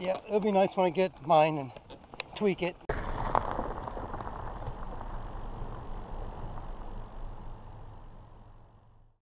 Yeah, it'll be nice when I get mine and tweak it.